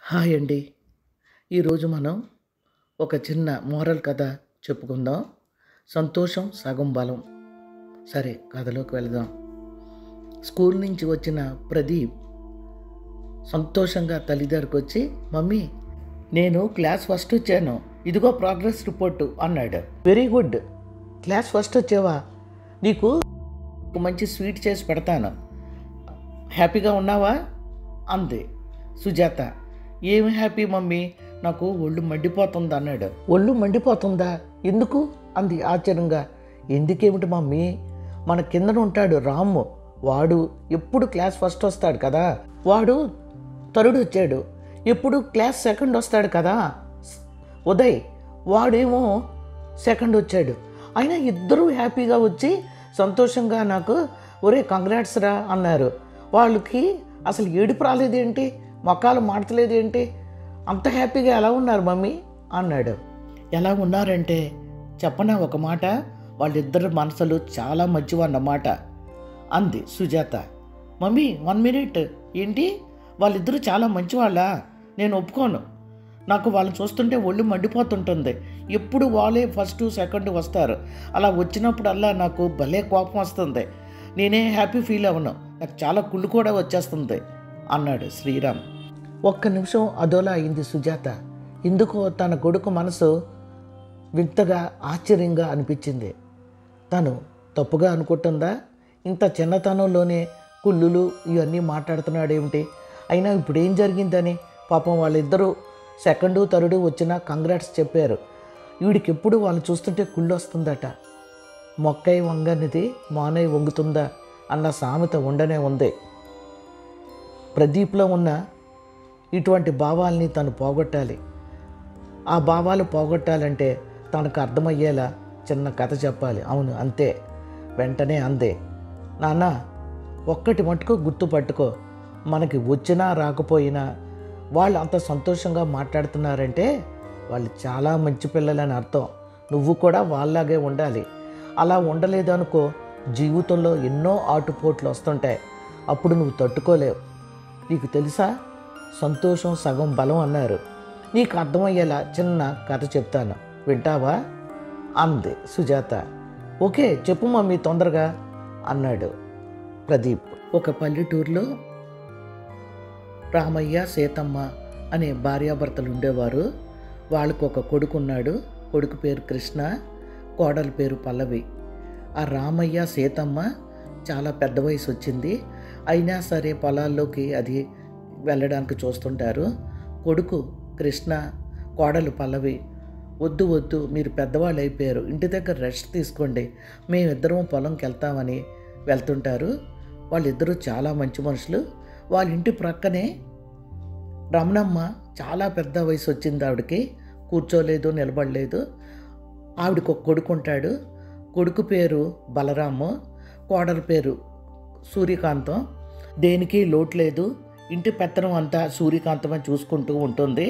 Hi అండి. ఈరోజు మనం ఒక చిన్న మోరల్ కథ చెప్పుకుందాం. సంతోషం సగం బలం. సరే కథలోకి వెళదాం. స్కూల్ నుంచి వచ్చిన ప్రదీప్ సంతోషంగా తల్లిదారికి వచ్చి మమ్మీ నేను క్లాస్ ఫస్ట్ వచ్చాను. ఇదిగో ప్రోగ్రెస్ రిపోర్టు అన్నాడు. Very good. క్లాస్ ఫస్ట్ వచ్చావా? నీకు ఒక మంచి స్వీట్ చేసి పెడతాను. హ్యాపీగా ఉన్నావా? అంది సుజాత. ఏమి హ్యాపీ మమ్మీ? నాకు ఒళ్ళు మండిపోతుంది అన్నాడు. ఒళ్ళు మండిపోతుందా? ఎందుకు? అంది ఆశ్చర్యంగా. ఎందుకేమిటి మమ్మీ? మన కిందన ఉంటాడు రాము. వాడు ఎప్పుడు క్లాస్ ఫస్ట్ వస్తాడు కదా? వాడు తరుడు వచ్చాడు. ఎప్పుడు క్లాస్ సెకండ్ వస్తాడు కదా? ఉదయ్ వాడేమో సెకండ్ వచ్చాడు. అయినా ఇద్దరూ హ్యాపీగా వచ్చి సంతోషంగా నాకు ఒరే కంగ్రాట్స్ రా అన్నారు. వాళ్ళకి అసలు ఏడుపు రాలేదేంటి? మొక్కలు మాడతలేదేంటి అంత హ్యాపీగా ఎలా ఉన్నారు మమ్మీ? అన్నాడు. ఎలా ఉన్నారంటే చెప్పనా ఒక మాట? వాళ్ళిద్దరు మనసులు చాలా మంచివన్నమాట అంది సుజాత. Mummy one minute. ఏంటి? వాళ్ళిద్దరూ చాలా మంచివాళ్ళా? నేను ఒప్పుకోను. నాకు వాళ్ళని చూస్తుంటే ఒళ్ళు మండిపోతుంటుంది. ఎప్పుడు వాళ్ళే ఫస్ట్ సెకండ్ వస్తారు. అలా వచ్చినప్పుడల్లా నాకు భలే కోపం వస్తుంది. నేనే హ్యాపీ ఫీల్ అవ్వను నాకు చాలా కుళ్ళు కూడా వచ్చేస్తుంది. అన్నాడు శ్రీరామ్. ఒక్క నిమిషం అదోలా అయింది సుజాత. ఎందుకో తన కొడుకు మనసు వింతగా ఆశ్చర్యంగా అనిపించింది. తను తప్పుగా అనుకుంటుందా? ఇంత చిన్నతనంలోనే కుళ్ళులు ఇవన్నీ మాట్లాడుతున్నాడేమిటి? అయినా ఇప్పుడు ఏం జరిగిందని? పాపం వాళ్ళిద్దరూ సెకండు థర్డు వచ్చినా కంగ్రాట్స్ చెప్పారు. వీడికి ఎప్పుడు చూస్తుంటే కుళ్ళు వస్తుందట మొక్కై వంగనిది మానై వంగుతుందా? అన్న సామెత ఉండనే ఉంది. ప్రదీప్లో ఉన్న ఇటువంటి భావాల్ని తను పోగొట్టాలి. ఆ భావాలు పోగొట్టాలంటే తనకు అర్థమయ్యేలా చిన్న కథ చెప్పాలి. అవును అంతే. వెంటనే అందే. నాన్న ఒక్కటి మటుకు గుర్తుపట్టుకో మనకి వచ్చినా రాకపోయినా వాళ్ళు అంత సంతోషంగా మాట్లాడుతున్నారంటే వాళ్ళు చాలా మంచి పిల్లలని అర్థం. నువ్వు కూడా వాళ్ళలాగే ఉండాలి. అలా ఉండలేదనుకో జీవితంలో ఎన్నో ఆటుపోట్లు వస్తుంటాయి. అప్పుడు నువ్వు తట్టుకోలేవు. నీకు తెలుసా? సంతోషం సగం బలం అన్నారు. నీకు అర్థమయ్యేలా చిన్న కథ చెప్తాను. వింటావా? అంది సుజాత. ఓకే చెప్పు మమ్మీ తొందరగా అన్నాడు ప్రదీప్. ఒక పల్లెటూరులో రామయ్య సీతమ్మ అనే భార్యాభర్తలు ఉండేవారు. వాళ్ళకు ఒక కొడుకు ఉన్నాడు కొడుకు పేరు కృష్ణ కోడలి పేరు పల్లవి. ఆ రామయ్య సీతమ్మ చాలా పెద్ద వయసు వచ్చింది. అయినా సరే పొలాల్లోకి అది వెళ్ళడానికి చూస్తుంటారు. కొడుకు కృష్ణ కోడలు పల్లవి వద్దు వద్దు మీరు పెద్దవాళ్ళు అయిపోయారు ఇంటి దగ్గర రెస్ట్ తీసుకోండి మేమిద్దరం పొలంకి వెళ్తామని వెళ్తుంటారు. వాళ్ళిద్దరూ చాలా మంచి మనుషులు. వాళ్ళ ఇంటి ప్రక్కనే రమణమ్మ చాలా పెద్ద వయసు వచ్చింది ఆవిడకి కూర్చోలేదు నిలబడలేదు. ఆవిడకు ఒక కొడుకు ఉంటాడు. కొడుకు పేరు బలరాము కోడల పేరు సూర్యకాంతం. దేనికి లోటు లేదు. ఇంటి పెత్తనం అంతా సూర్యకాంతం అని చూసుకుంటూ ఉంటుంది.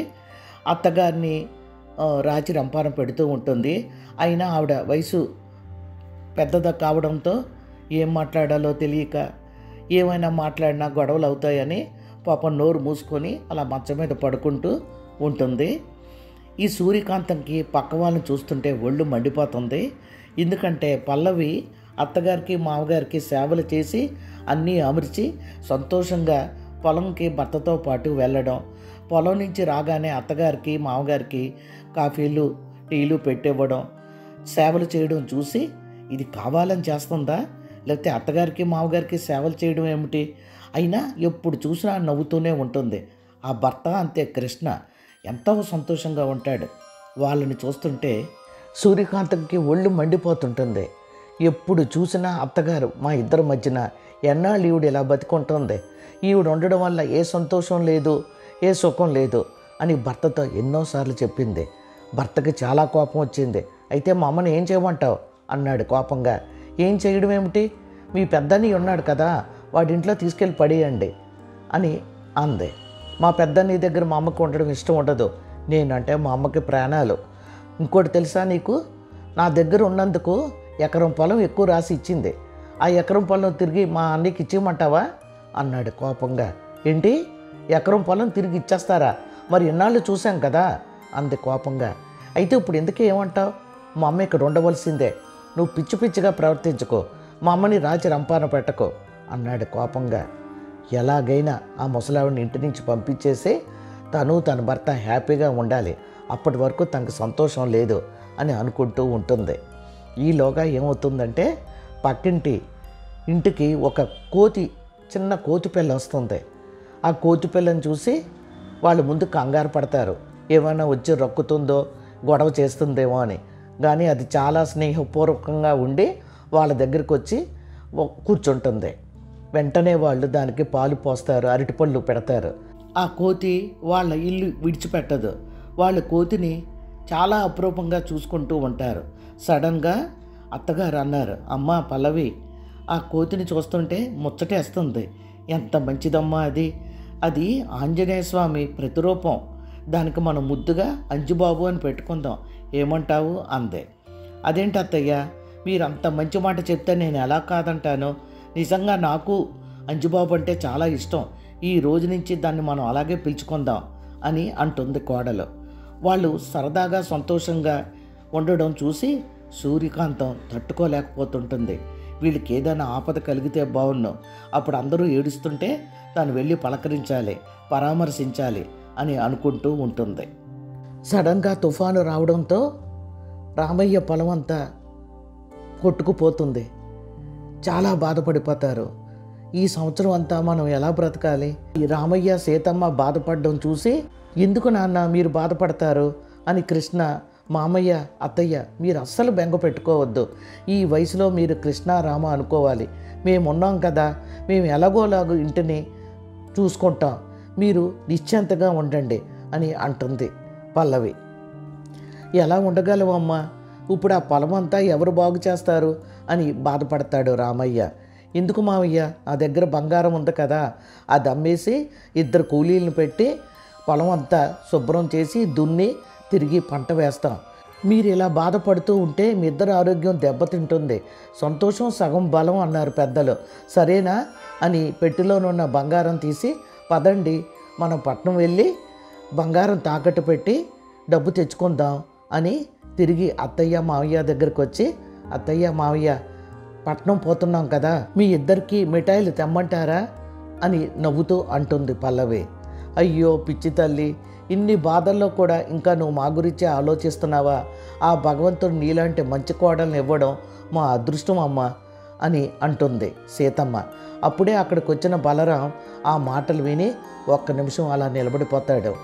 అత్తగారిని రాచి రంపారం పెడుతూ ఉంటుంది. అయినా ఆవిడ వయసు పెద్దద కావడంతో ఏం మాట్లాడాలో తెలియక ఏమైనా మాట్లాడినా గొడవలు అవుతాయని పాపం నోరు మూసుకొని అలా మంచం మీద పడుకుంటూ ఉంటుంది. ఈ సూర్యకాంతంకి పక్క వాళ్ళని చూస్తుంటే ఒళ్ళు మండిపోతుంది. ఎందుకంటే పల్లవి అత్తగారికి మామగారికి సేవలు చేసి అన్నీ అమర్చి సంతోషంగా పొలంకి భర్తతో పాటు వెళ్ళడం. పొలం నుంచి రాగానే అత్తగారికి మామగారికి కాఫీలు టీలు పెట్టివ్వడం. సేవలు చేయడం చూసి ఇది కావాలని చేస్తుందా? లేకపోతే అత్తగారికి మామగారికి సేవలు చేయడం ఏమిటి? అయినా ఎప్పుడు చూసినా నవ్వుతూనే ఉంటుంది. ఆ భర్త అంతే కృష్ణ. ఎంతో సంతోషంగా ఉంటాడు. వాళ్ళని చూస్తుంటే సూర్యకాంతంకి ఒళ్ళు మండిపోతుంటుంది. ఎప్పుడు చూసినా అత్తగారు మా ఇద్దరి మధ్యన ఎన్నాళ్ళు ఈవిడ ఇలా బతికుంటుంది? ఈవిడ ఉండడం వల్ల ఏ సంతోషం లేదు ఏ సుఖం లేదు అని భర్తతో ఎన్నోసార్లు చెప్పింది. భర్తకి చాలా కోపం వచ్చింది. అయితే మా అమ్మని ఏం చేయమంటావు? అన్నాడు కోపంగా. ఏం చేయడం ఏమిటి? మీ పెద్దని ఉన్నాడు కదా వాడింట్లో తీసుకెళ్ళి పడేయండి అని అంది. మా పెద్దని దగ్గర మా అమ్మకి ఉండడం ఇష్టం ఉండదు. నేనంటే మా అమ్మకి ప్రాణాలు. ఇంకోటి తెలుసా నీకు? నా దగ్గర ఉన్నందుకు ఎకరం పొలం ఎక్కువ రాసి ఇచ్చింది. ఆ ఎకరం పొలం తిరిగి మా అన్నకి ఇచ్చేయమంటావా? అన్నాడు కోపంగా. ఏంటి? ఎకరం పొలం తిరిగి ఇచ్చేస్తారా? మరి ఇన్నాళ్ళు చూశాం కదా? అంది కోపంగా. అయితే ఇప్పుడు ఎందుకే ఏమంటావు? మా అమ్మ ఇక్కడ ఉండవలసిందే. నువ్వు పిచ్చి పిచ్చిగా ప్రవర్తించుకో. మా అమ్మని రాచి రంపాన పెట్టకో అన్నాడు కోపంగా. ఎలాగైనా ఆ ముసలావిడిని ఇంటి నుంచి పంపించేసి తను తన భర్త హ్యాపీగా ఉండాలి. అప్పటి వరకు తనకు సంతోషం లేదు అని అనుకుంటూ ఉంటుంది. ఈలోగా ఏమవుతుందంటే పక్కింటి ఇంటికి ఒక కోతి చిన్న కోతి పిల్ల వస్తుంది. ఆ కోతి పిల్లని చూసి వాళ్ళు ముందు కంగారు పడతారు. ఏమైనా వచ్చి రొక్కుతుందో గొడవ చేస్తుందేమో అని. కానీ అది చాలా స్నేహపూర్వకంగా ఉండి వాళ్ళ దగ్గరికి వచ్చి కూర్చుంటుంది. వెంటనే వాళ్ళు దానికి పాలు పోస్తారు అరటిపళ్ళు పెడతారు. ఆ కోతి వాళ్ళ ఇల్లు విడిచిపెట్టదు. వాళ్ళ కోతిని చాలా అపురూపంగా చూసుకుంటూ ఉంటారు. సడన్గా అత్తగారు అన్నారు అమ్మ పల్లవి ఆ కోతిని చూస్తుంటే ముచ్చటేస్తుంది ఎంత మంచిదమ్మా అది. అది ఆంజనేయ స్వామి ప్రతిరూపం. దానికి మనం ముద్దుగా అంజుబాబు అని పెట్టుకుందాం. ఏమంటావు? అందే. అదేంటి అత్తయ్య మీరు అంత మంచి మాట చెప్తే నేను ఎలా కాదంటాను? నిజంగా నాకు అంజుబాబు అంటే చాలా ఇష్టం. ఈ రోజు నుంచి దాన్ని మనం అలాగే పిలుచుకుందాం అని అంటుంది కోడలు. వాళ్ళు సరదాగా సంతోషంగా ఉండడం చూసి సూర్యకాంతం తట్టుకోలేకపోతుంటుంది. వీళ్ళకి ఏదైనా ఆపద కలిగితే బాగుండు అప్పుడు అందరూ ఏడుస్తుంటే తను వెళ్ళి పలకరించాలి పరామర్శించాలి అని అనుకుంటూ ఉంటుంది. సడన్గా తుఫాను రావడంతో రామయ్య పొలం అంతా కొట్టుకుపోతుంది. చాలా బాధపడిపోతారు. ఈ సంవత్సరం అంతా మనం ఎలా బ్రతకాలి? ఈ రామయ్య సీతమ్మ బాధపడడం చూసి ఎందుకు నాన్న మీరు బాధపడతారు? అని కృష్ణ మామయ్య అత్తయ్య మీరు అస్సలు బెంగ పెట్టుకోవద్దు. ఈ వయసులో మీరు కృష్ణ రామ అనుకోవాలి. మేమున్నాం కదా మేము ఎలాగోలాగో ఇంటిని చూసుకుంటాం. మీరు నిశ్చింతగా ఉండండి అని అంటుంది పల్లవి. ఎలా ఉండగలవమ్మా ఇప్పుడు ఆ పొలమంతా ఎవరు బాగు చేస్తారు? అని బాధపడతాడు రామయ్య. ఎందుకు మావయ్య నా దగ్గర బంగారం ఉంది కదా. అది అమ్మేసి ఇద్దరు కూలీలను పెట్టి పొలం అంతా శుభ్రం చేసి దున్ని తిరిగి పంట వేస్తాం. మీరు ఇలా బాధపడుతూ ఉంటే మీ ఇద్దరు ఆరోగ్యం దెబ్బతింటుంది. సంతోషం సగం బలం అన్నారు పెద్దలు. సరేనా? అని పెట్టిలోనున్న బంగారం తీసి పదండి మనం పట్నం వెళ్ళి బంగారం తాకట్టు పెట్టి డబ్బు తెచ్చుకుందాం అని తిరిగి అత్తయ్య మావయ్య దగ్గరికి వచ్చి అత్తయ్య మావయ్య పట్నం పోతున్నాం కదా మీ ఇద్దరికి మిఠాయిలు తెమ్మంటారా? అని నవ్వుతూ అంటుంది పల్లవి. అయ్యో పిచ్చి తల్లి ఇన్ని బాధల్లో కూడా ఇంకా నువ్వు మా గురించే ఆలోచిస్తున్నావా? ఆ భగవంతుడు నీలాంటి మంచి కోడల్ని ఇవ్వడం మా అదృష్టం అమ్మ అని అంటుంది సీతమ్మ. అప్పుడే అక్కడికి వచ్చిన బలరాం ఆ మాటలు విని ఒక్క నిమిషం అలా నిలబడిపోతాడు.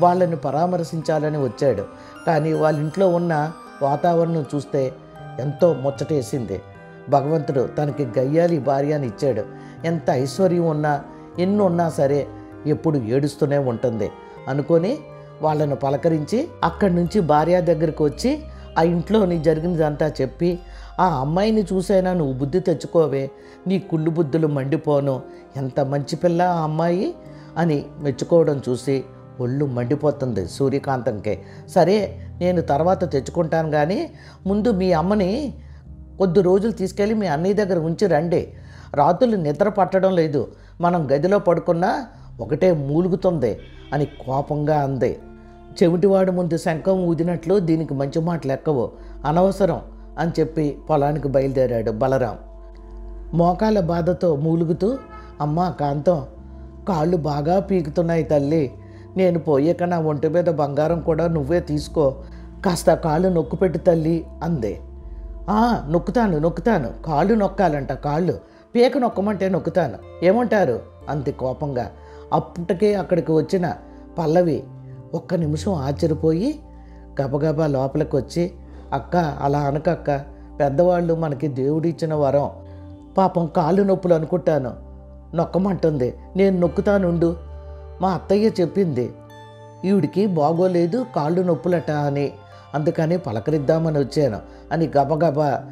వాళ్ళని పరామర్శించాలని వచ్చాడు. కానీ వాళ్ళ ఇంట్లో ఉన్న వాతావరణం చూస్తే ఎంతో ముచ్చటేసింది. భగవంతుడు తనకి గయ్యాలి భార్య అని ఇచ్చాడు. ఎంత ఐశ్వర్యం ఉన్నా ఎన్ని ఉన్నా సరే ఎప్పుడు ఏడుస్తూనే ఉంటుంది. అనుకొని వాళ్ళను పలకరించి అక్కడి నుంచి భార్య దగ్గరికి వచ్చి ఆ ఇంట్లోని జరిగినదంతా చెప్పి ఆ అమ్మాయిని చూసైనా నువ్వు బుద్ధి తెచ్చుకోవే నీ కుళ్ళు బుద్ధులు మండిపోను. ఎంత మంచి పిల్ల ఆ అమ్మాయి? అని మెచ్చుకోవడం చూసి ఒళ్ళు మండిపోతుంది సూర్యకాంతంకే. సరే నేను తర్వాత తెచ్చుకుంటాను కానీ ముందు మీ అమ్మని కొద్ది రోజులు తీసుకెళ్ళి మీ అన్నయ్య దగ్గర ఉంచి రండి. రాత్రులు నిద్ర పట్టడం లేదు. మనం గదిలో పడుకున్నా ఒకటే మూలుగుతుంది. అని కోపంగా అంది. చెవిటివాడు ముందు శంఖం ఊదినట్లు దీనికి మంచి మాటలు ఎక్కవు. అనవసరం అని చెప్పి పొలానికి బయలుదేరాడు బలరాం. మోకాల బాధతో మూలుగుతూ అమ్మా కాంతం కాళ్ళు బాగా పీకుతున్నాయి తల్లి. నేను పోయాక నా ఒంటి మీద బంగారం కూడా నువ్వే తీసుకో. కాస్త కాళ్ళు నొక్కుపెట్టు తల్లి అందే. "ఆ, నొక్కుతాను నొక్కుతాను. కాళ్ళు నొక్కాలంట కాళ్ళు. పీక నొక్కమంటే నొక్కుతాను. ఏమంటారు? అంది కోపంగా. అప్పటికే అక్కడికి వచ్చిన పల్లవి ఒక్క నిమిషం ఆశ్చర్యపోయి గబగబా లోపలికి వచ్చి అక్క అలా అనకక్క పెద్దవాళ్ళు మనకి దేవుడిచ్చిన వరం. పాపం కాళ్ళు నొప్పులు అనుకుంటాను. నొక్కమంటుంది. నేను నొక్కుతానుండు. మా అత్తయ్య చెప్పింది. ఈవిడికి బాగోలేదు కాళ్ళు నొప్పులట అని. అందుకని పలకరిద్దామని వచ్చాను అని గబగబా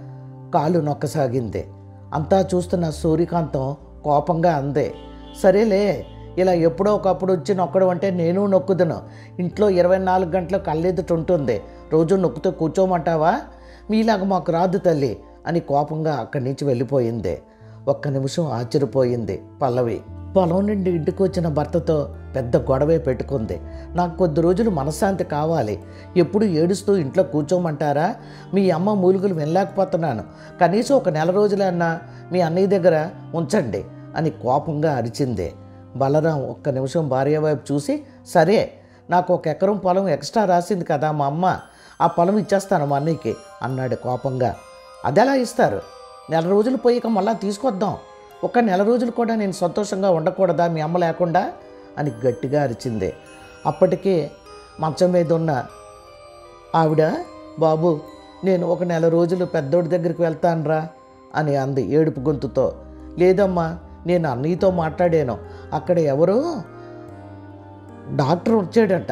కాళ్ళు నొక్కసాగింది. అంతా చూస్తున్న సూర్యకాంతం కోపంగా అందే. సరేలే ఇలా ఎప్పుడో ఒకప్పుడు వచ్చి నొక్కడం అంటే నేను నొక్కుదును. ఇంట్లో ఇరవై నాలుగు గంటలు కళ్ళెదుట ఉంటుంది రోజు నొక్కుతూ కూర్చోమంటావా? మీలాగ మాకు రాదు తల్లి అని కోపంగా అక్కడి నుంచి వెళ్ళిపోయింది. ఒక్క నిమిషం ఆశ్చర్యపోయింది పల్లవి. పొలం నుండి ఇంటికి వచ్చిన భర్తతో పెద్ద గొడవే పెట్టుకుంది. నాకు కొద్ది రోజులు మనశ్శాంతి కావాలి. ఎప్పుడు ఏడుస్తూ ఇంట్లో కూర్చోమంటారా? మీ అమ్మ మూలుగులు వినలేకపోతున్నాను. కనీసం ఒక నెల రోజులన్నా మీ అన్నయ్య దగ్గర ఉంచండి అని కోపంగా అరిచింది. బలరాం ఒక్క నిమిషం భార్య వైపు చూసి సరే నాకు ఒక ఎకరం పొలం ఎక్స్ట్రా రాసింది కదా మా అమ్మ ఆ పొలం ఇచ్చేస్తాను మా అన్నయ్యకి అన్నాడు కోపంగా. అదెలా ఇస్తారు? నెల రోజులు పోయాక మళ్ళా తీసుకొద్దాం. ఒక నెల రోజులు కూడా నేను సంతోషంగా ఉండకూడదా మీ అమ్మ లేకుండా? అని గట్టిగా అరిచింది. అప్పటికే మంచం మీద ఉన్న ఆవిడ బాబు నేను ఒక నెల రోజులు పెద్దోడి దగ్గరికి వెళ్తానురా అని అంది ఏడుపు గొంతుతో. లేదమ్మా నేను అన్నయ్యతో మాట్లాడాను. అక్కడ ఎవరో డాక్టర్ వచ్చాడంట.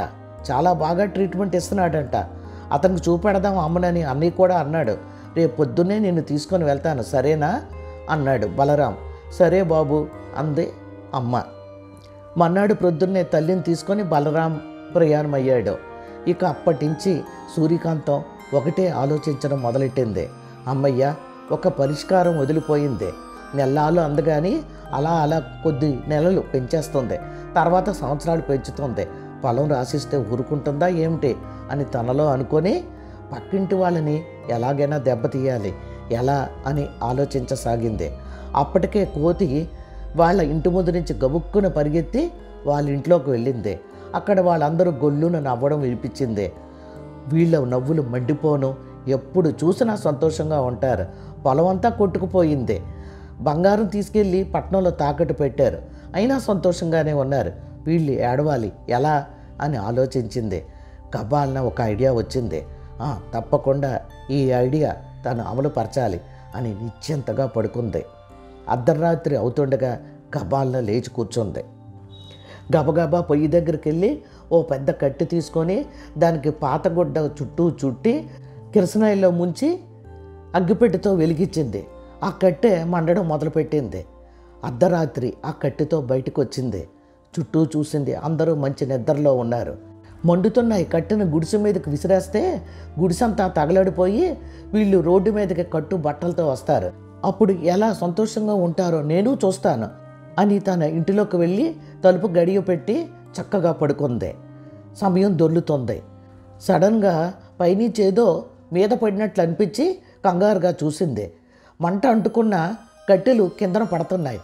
చాలా బాగా ట్రీట్మెంట్ ఇస్తున్నాడంట. అతనికి చూపెడదాం అమ్మనని అన్నయ్య కూడా అన్నాడు. రేపు పొద్దున్నే నేను తీసుకొని వెళ్తాను సరేనా? అన్నాడు బలరాం. సరే బాబు అంది అమ్మ. మన్నాడు ప్రొద్దున్నే తల్లిని తీసుకొని బలరాం ప్రయాణం అయ్యాడు ఇక అప్పటించి సూర్యకాంతం ఒకటే ఆలోచించడం మొదలెట్టింది. అమ్మయ్య ఒక పరిష్కారం వదిలిపోయింది. నెల్లాలు అందగాని అలా అలా కొద్ది నెలలు పెంచేస్తుంది. తర్వాత సంవత్సరాలు పెంచుతుంది. పొలం రాసిస్తే ఊరుకుంటుందా ఏమిటి అని తనలో అనుకొని పక్కింటి వాళ్ళని ఎలాగైనా దెబ్బతీయాలి ఎలా అని ఆలోచించసాగింది. అప్పటికే కోతి వాళ్ళ ఇంటి ముందు నుంచి గబుక్కున పరిగెత్తి వాళ్ళ ఇంట్లోకి వెళ్ళింది. అక్కడ వాళ్ళందరూ గొల్లున నవ్వడం వినిపించింది. వీళ్ళ నవ్వులు మండిపోను. ఎప్పుడు చూసినా సంతోషంగా ఉంటారు. పొలం అంతా కొట్టుకుపోయింది. బంగారం తీసుకెళ్ళి పట్నంలో తాకట్టు పెట్టారు. అయినా సంతోషంగానే ఉన్నారు. వీళ్ళు ఏడవాలి ఎలా? అని ఆలోచించింది. కబాల్న ఒక ఐడియా వచ్చింది. తప్పకుండా ఈ ఐడియా తను అమలుపరచాలి అని నిశ్చింతగా పడుకుంది. అర్ధరాత్రి అవుతుండగా గబాల్న లేచి కూర్చుంది. గబగబా పొయ్యి దగ్గరికి వెళ్ళి ఓ పెద్ద కట్టి తీసుకొని దానికి పాతగుడ్డ చుట్టూ చుట్టి కిరసనాయిలో ముంచి అగ్గిపెట్టెతో వెలిగించింది. ఆ కట్టె మండడం మొదలుపెట్టింది. అర్ధరాత్రి ఆ కట్టెతో బయటకు వచ్చింది చుట్టూ చూసింది అందరూ మంచి నిద్రలో ఉన్నారు. మండుతున్న ఈ కట్టెను గుడిసె మీదకి విసిరేస్తే గుడిసంతా తగలడిపోయి వీళ్ళు రోడ్డు మీదకి కట్టు బట్టలతో వస్తారు. అప్పుడు ఎలా సంతోషంగా ఉంటారో నేను చూస్తాను అని తన ఇంటిలోకి వెళ్ళి తలుపు గడియ పెట్టి చక్కగా పడుకుంది. సమయం దొర్లుతుంది. సడన్గా పైనుంచి ఏదో మీద పడినట్లు అనిపించి కంగారుగా చూసింది. మంట అంటుకున్న కట్టెలు కిందన పడుతున్నాయి.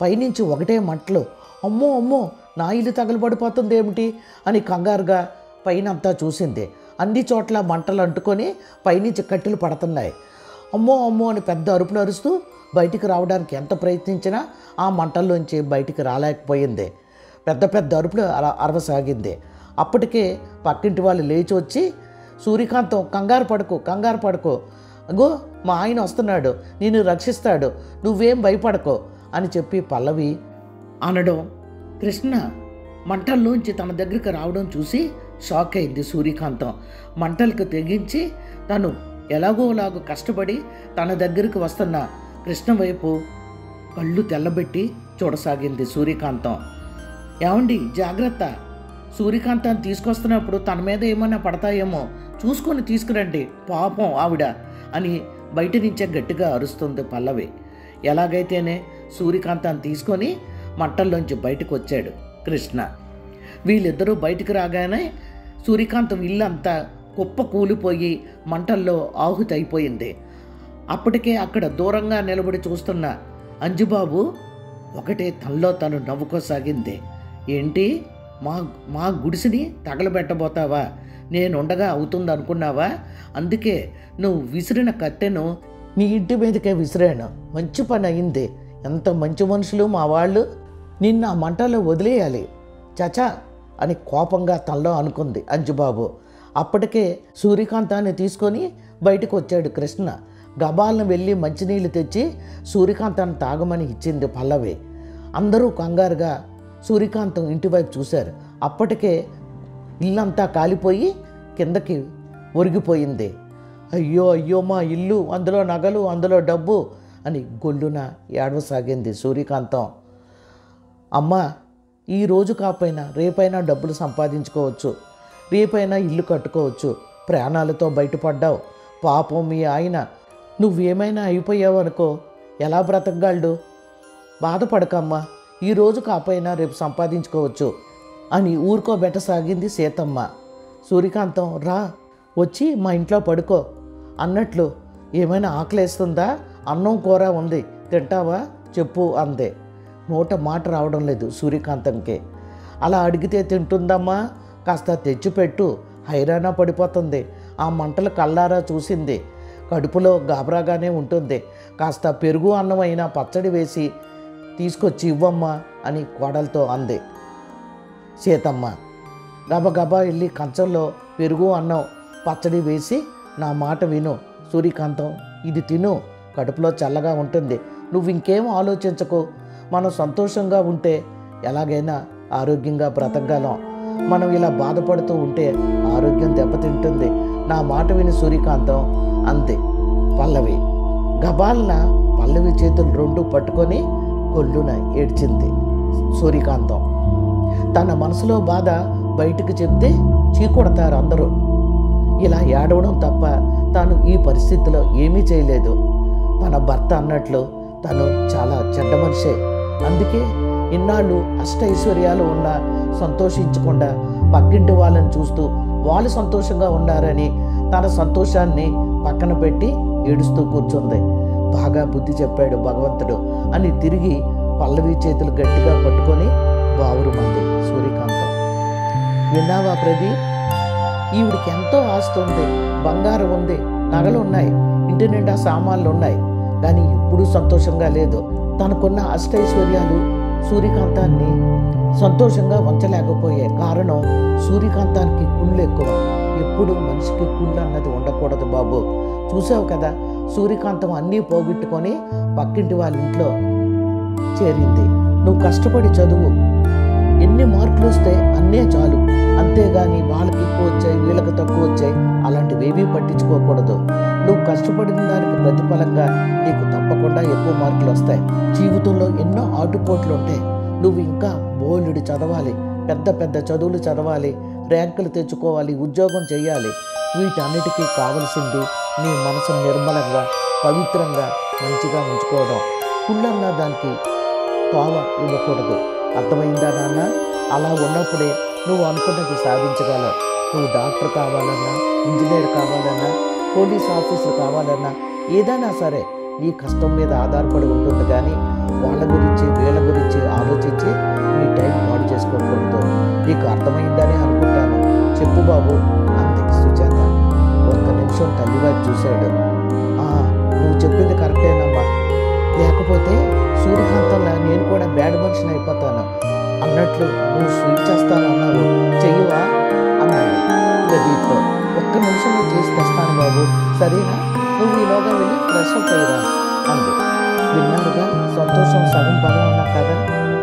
పైనుంచి ఒకటే మంటలు అమ్మో అమ్మో నా ఇల్లు తగలబడిపోతుంది ఏమిటి అని కంగారుగా పైన అంతా చూసింది. అన్ని చోట్ల మంటలు అంటుకొని పైనుంచి కట్టెలు పడుతున్నాయి. అమ్మో అమ్మో అని పెద్ద అరుపులు అరుస్తూ బయటికి రావడానికి ఎంత ప్రయత్నించినా ఆ మంటల్లోంచి బయటికి రాలేకపోయింది. పెద్ద పెద్ద అరుపులు అర అరవసాగింది. అప్పటికే పక్కింటి వాళ్ళు లేచి వచ్చి సూర్యకాంతం కంగారు పడుకో కంగారు పడుకో అగో మా ఆయన వస్తున్నాడు నేను రక్షిస్తాడు నువ్వేం భయపడకో అని చెప్పి పల్లవి అనడం కృష్ణ మంటల్లోంచి తన దగ్గరికి రావడం చూసి షాక్ అయింది సూర్యకాంతం. మంటలకు తెగించి తను ఎలాగోలాగో కష్టపడి తన దగ్గరికి వస్తున్న కృష్ణ వైపు కళ్ళు తెల్లబెట్టి చూడసాగింది సూర్యకాంతం. ఏమండి జాగ్రత్త. సూర్యకాంతాన్ని తీసుకొస్తున్నప్పుడు తన మీద ఏమన్నా పడతాయేమో చూసుకొని తీసుకురండి పాపం ఆవిడ. అని బయట నుంచే గట్టిగా అరుస్తుంది పల్లవి. ఎలాగైతేనే సూర్యకాంతాన్ని తీసుకొని మంటల్లోంచి బయటకు వచ్చాడు కృష్ణ. వీళ్ళిద్దరూ బయటికి రాగానే సూర్యకాంతం ఇల్లంతా కుప్ప కూలిపోయి మంటల్లో ఆహుతి అయిపోయింది అప్పటికే అక్కడ దూరంగా నిలబడి చూస్తున్న అంజుబాబు ఒకటే తనలో తను నవ్వుకోసాగింది. ఏంటి? మా మా గుడిసిని తగలబెట్టబోతావా? నేనుండగా అవుతుంది అనుకున్నావా అందుకే నువ్వు విసిరిన కత్తెను నీ ఇంటి మీదకే విసిరాను. మంచి పని అయింది. ఎంత మంచి మనుషులు మా వాళ్ళు. నిన్న ఆ మంటలో వదిలేయాలి. చచా అని కోపంగా తనలో అనుకుంది అంజుబాబు. అప్పటికే సూర్యకాంతాన్ని తీసుకొని బయటకు వచ్చాడు కృష్ణ. గబాలను వెళ్ళి మంచినీళ్ళు తెచ్చి సూర్యకాంతాన్ని తాగమని ఇచ్చింది పల్లవి. అందరూ కంగారుగా సూర్యకాంతం ఇంటివైపు చూశారు. అప్పటికే ఇల్లంతా కాలిపోయి కిందకి ఒరిగిపోయింది. అయ్యో అయ్యో మా ఇల్లు అందులో నగలు అందులో డబ్బు అని గొల్లున ఏడవసాగింది సూర్యకాంతం. అమ్మా ఈ రోజు కాకపోయినా రేపైనా డబ్బులు సంపాదించుకోవచ్చు. రేపైనా ఇల్లు కట్టుకోవచ్చు. ప్రాణాలతో బయటపడ్డావు. పాపం మీ ఆయన. నువ్వేమైనా అయిపోయావు అనుకో ఎలా బ్రతకగలడు? బాధపడకమ్మా. ఈ రోజు కాపోయినా రేపు సంపాదించుకోవచ్చు. అని ఊరుకోబెట్టసాగింది సీతమ్మ. సూర్యకాంతం రా వచ్చి మా ఇంట్లో పడుకో. అన్నట్లు ఏమైనా ఆకలేస్తుందా? అన్నం కూర ఉంది. తింటావా? చెప్పు అందే. నోట మాట రావడం లేదు సూర్యకాంతంకి. అలా అడిగితే తింటుందమ్మా. కాస్త తెచ్చిపెట్టు. హైరానా పడిపోతుంది. ఆ మంటలు కళ్ళారా చూసింది. కడుపులో గాబరాగానే ఉంటుంది. కాస్త పెరుగు అన్నం అయినా పచ్చడి వేసి తీసుకొచ్చి ఇవ్వమ్మా అని కోడలతో అంది. సీతమ్మ గబగబా వెళ్ళి కంచంలో పెరుగు అన్నం పచ్చడి వేసి నా మాట విను. సూర్యకాంతం ఇది తిను. కడుపులో చల్లగా ఉంటుంది. నువ్వు ఇంకేం ఆలోచించకు. మనం సంతోషంగా ఉంటే ఎలాగైనా ఆరోగ్యంగా బ్రతకగలం. మనం ఇలా బాధపడుతూ ఉంటే ఆరోగ్యం దెబ్బతింటుంది. నా మాట విని సూర్యకాంతం అంతే పల్లవి. గబాల్న పల్లవి చేతులు రెండు పట్టుకొని కొల్లున ఏడ్చింది సూర్యకాంతం. తన మనసులో బాధ బయటకు చెప్తే చీకొడతారు అందరూ. ఇలా ఏడవడం తప్ప తాను ఈ పరిస్థితిలో ఏమీ చేయలేదు. తన భర్త అన్నట్లు తను చాలా చెడ్డ మనిషే. అందుకే ఇన్నాళ్ళు అష్ట ఐశ్వర్యాలు ఉన్నా సంతోషించకుండా పక్కింటి వాళ్ళని చూస్తూ వాళ్ళు సంతోషంగా ఉన్నారని తన సంతోషాన్ని పక్కన పెట్టి ఏడుస్తూ కూర్చుంది. బాగా బుద్ధి చెప్పాడు భగవంతుడు అని తిరిగి పల్లవి చేతులు గట్టిగా పట్టుకొని బావురు మంది సూర్యకాంతం. విన్నావా ప్రదీప్? ఈవిడికి ఎంతో ఆస్తి ఉంది బంగారం ఉంది నగలు ఉన్నాయి ఇంటి నిండా సామాన్లు ఉన్నాయి. కానీ ఎప్పుడూ సంతోషంగా లేదు. తనకున్న అష్టైశ్వర్యాలు సూర్యకాంతాన్ని సంతోషంగా ఉంచలేకపోయే కారణం సూర్యకాంతానికి కుళ్ళు ఎక్కువ. ఎప్పుడు మనిషికి కుళ్ళు అన్నది ఉండకూడదు బాబు. చూసావు కదా సూర్యకాంతం అన్నీ పోగొట్టుకొని పక్కింటి వాళ్ళ ఇంట్లో చేరింది. నువ్వు కష్టపడి చదువు ఎన్ని మార్కులు వస్తే అన్నే చాలు. అంతేగాని వాళ్ళకి ఎక్కువ వచ్చాయి వీళ్ళకి తక్కువ వచ్చాయి అలాంటివేవీ పట్టించుకోకూడదు. నువ్వు కష్టపడిన దానికి ప్రతిఫలంగా నీకు తప్పకుండా ఎక్కువ మార్కులు వస్తాయి. జీవితంలో ఎన్నో ఆటుపోట్లు ఉంటాయి నువ్వు ఇంకా బోలుడు చదవాలి పెద్ద పెద్ద చదువులు చదవాలి ర్యాంకులు తెచ్చుకోవాలి ఉద్యోగం చేయాలి. వీటన్నిటికీ కావలసింది నీ మనసు నిర్మలంగా పవిత్రంగా మంచిగా ఉంచుకోవడం. కుళ్ళన్న దానికి తోవ ఇవ్వకూడదు. అర్థమైందా నాన్న? అలా ఉన్నప్పుడే నువ్వు అనుకున్నది సాధించగలవు. నువ్వు డాక్టర్ కావాలన్నా ఇంజనీర్ కావాలన్నా పోలీస్ ఆఫీసర్ కావాలన్నా ఏదైనా సరే నీ కష్టం మీద ఆధారపడి ఉంటుంది కానీ వాళ్ళ గురించి వీళ్ళ గురించి ఆలోచించి నీ టైం పాడు చేసుకోకూడదు. నీకు అర్థమైందని అనుకుంటాను. చెప్పు బాబు. కూడా మనిషిని అయిపోతాను. అన్నట్లు నువ్వు స్వీట్ చేస్తాను అన్నావు. చెయ్యవా? అన్నాడు ప్రదీప్. ఒక్క నిమిషం నిమిషంలో చేసి తెస్తాను బాబు. సరేనా? నువ్వు ఈలోగా వెళ్ళి ఫ్రెష్ అప్ అయ్యరా అంది. విన్నారుగా సంతోషం సగం బలం అన్నా కదా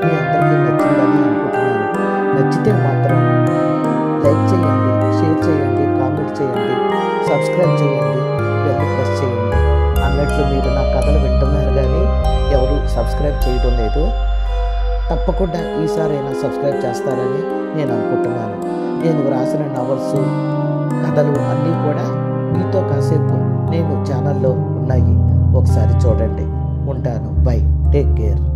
మీ అందరికీ నచ్చిందని అనుకుంటున్నాను. నచ్చితే మాత్రం లైక్ చేయండి షేర్ చేయండి కామెంట్ చేయండి సబ్స్క్రైబ్ చేయండి బెల్ ప్రెస్ చేయండి. అన్నట్లు మీరు నా కథలు వింటున్నారు కానీ ఎవరు సబ్స్క్రైబ్ చేయడం లేదు. తప్పకుండా ఈసారైనా సబ్స్క్రైబ్ చేస్తారని నేను అనుకుంటున్నాను. నేను వ్రాసిన నవల్స్ కథలు అన్నీ కూడా మీతో కాసేపు నేను ఛానల్లో ఉన్నాయి. ఒకసారి చూడండి. ఉంటాను. బై. Take care.